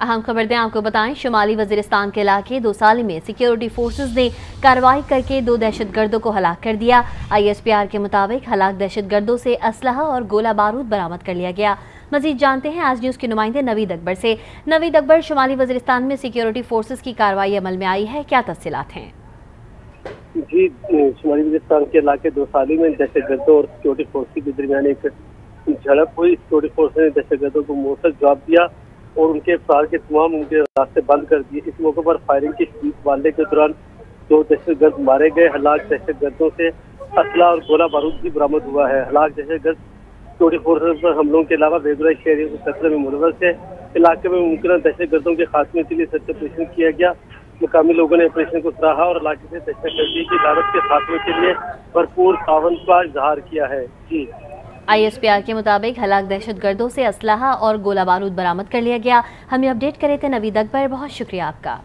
अहम खबर दें, आपको बताएँ, शुमाली वजीरिस्तान के इलाके दो साल में सिक्योरिटी फोर्सेज ने कार्रवाई करके दो दहशत गर्दों को हलाक कर दिया। आईएसपीआर के मुताबिक हलाक दहशत गर्दों से असलहा और गोला बारूद बरामद कर लिया गया। मजीद जानते हैं, आज न्यूज़ के नुमाइंदे नवीद अकबर से। नवीद अकबर, शुमाली वजीरिस्तान में सिक्योरिटी फोर्सेज की कार्रवाई अमल में आई है। क्या तफसीत हैं? जी, शुमाली वजीरिस्तान के इलाके दो साली में दहशत गर्दों और सिक्योरिटी फोर्स के दरमियान एक झड़प हुई। सिक्योरिटी फोर्स ने दहशत गर्दों को मौसर जवाब दिया। और उनके फार के तमाम उनके रास्ते बंद कर दिए। इस मौके पर फायरिंग की वाले के दौरान दो दहशत गर्द मारे गए। हलाक दहशत गर्दों से असला और गोला बारूद भी बरामद हुआ है। हलाक दहशत गर्द सिक्योरिटी फोर्सेज पर हमलों के अलावा बेगुरा शहरियों को खतरे में मुलवस है इलाके में मुमकिन दहशत गर्दों के खात्मे के लिए सर्च ऑपरेशन किया गया। मुकामी लोगों ने ऑपरेशन को सराहा और इलाके से दहशत गर्दी की लागत के खात्मे के लिए भरपूर तावन का इजहार किया है। जी। आईएसपीआर के मुताबिक हलाक दहशत गर्दों से असलाहा और गोला बारूद बरामद कर लिया गया। हमें अपडेट करे थे नवीद अकबर। बहुत शुक्रिया आपका।